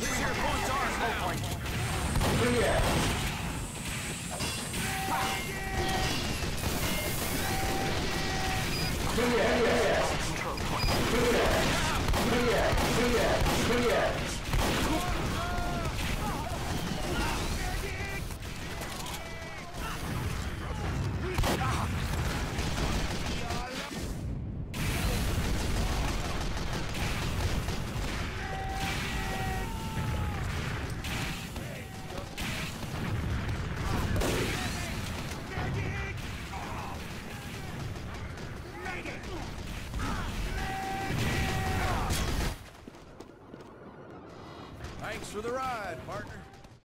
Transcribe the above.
This here point's ours now. Thanks for the ride, partner.